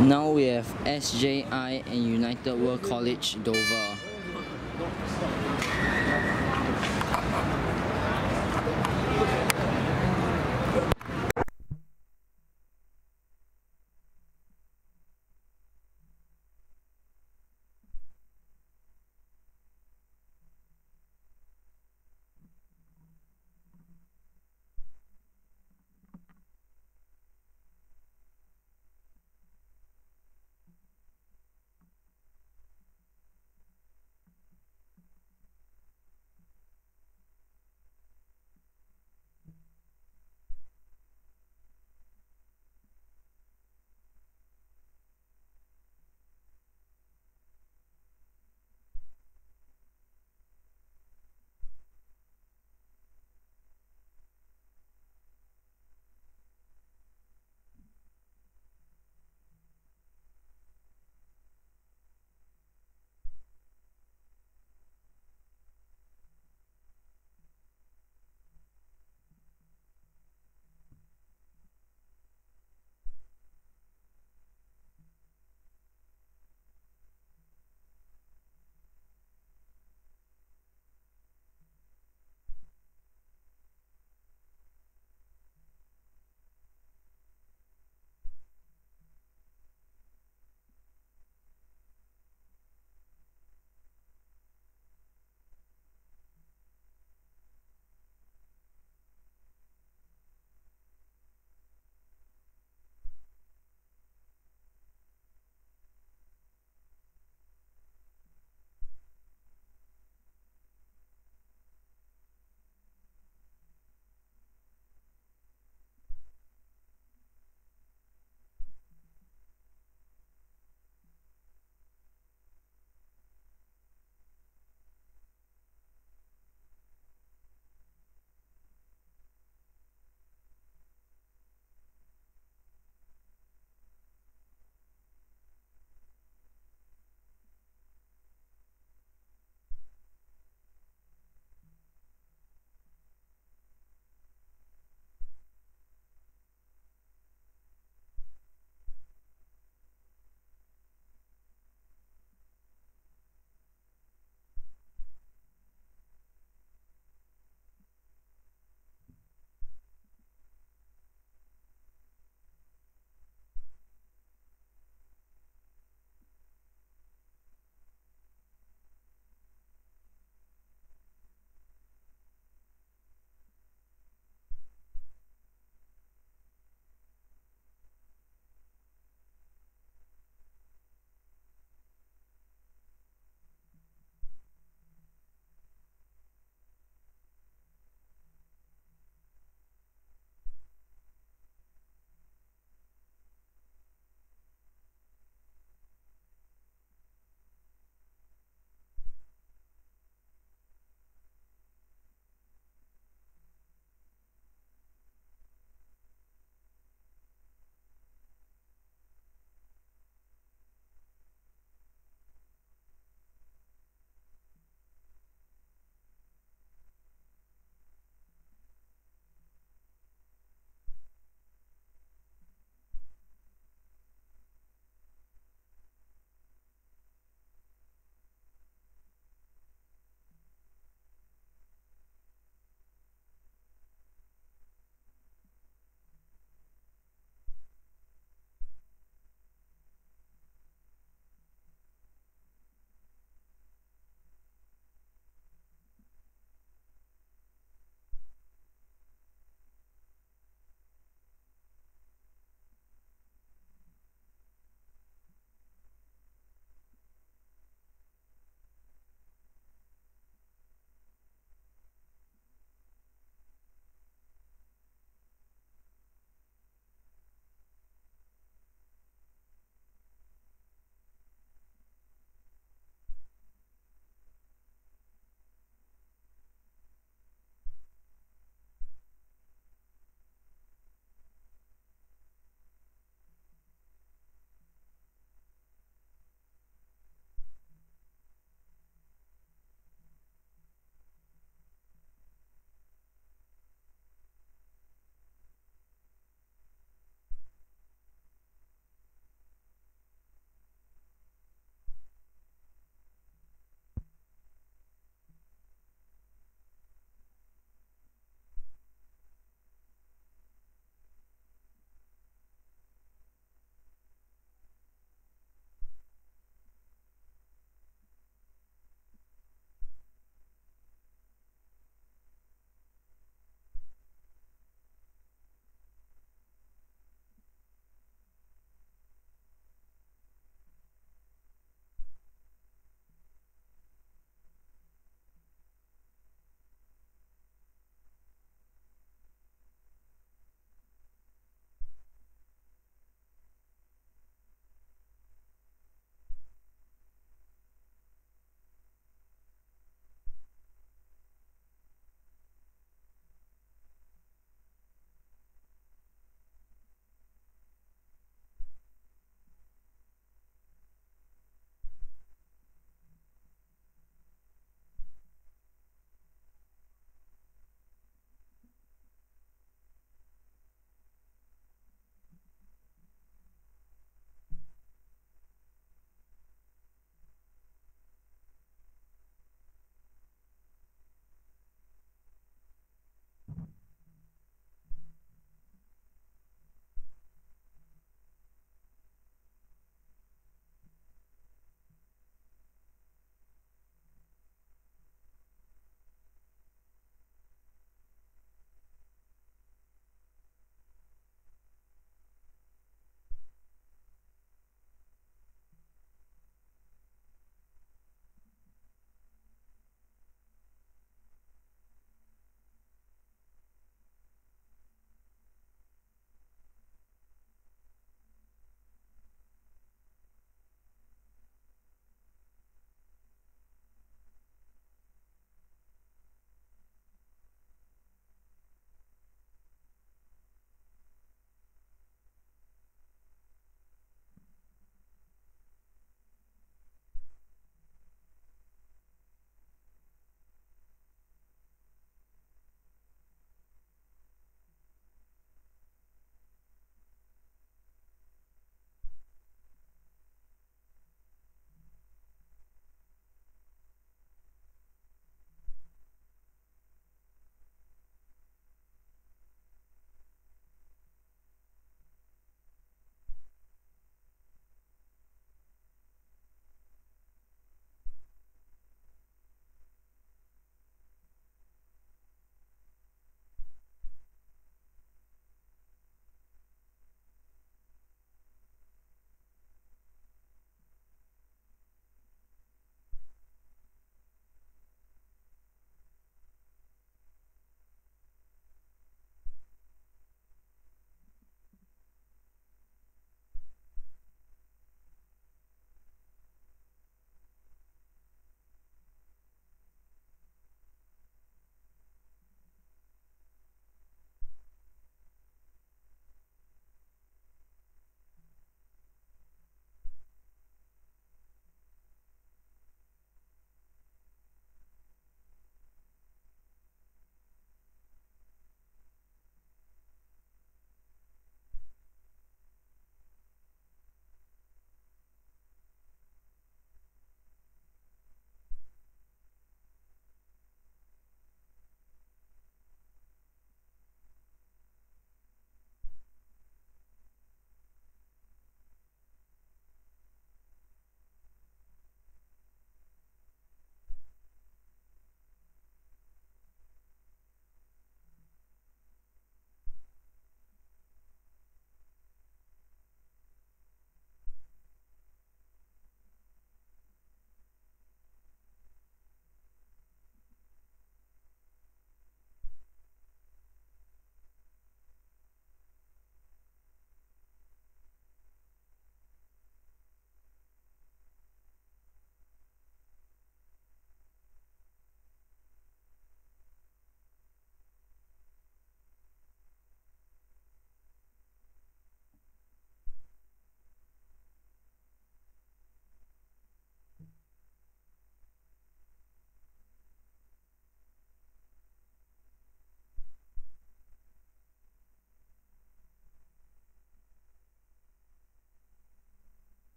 Now we have SJI and United World College Dover.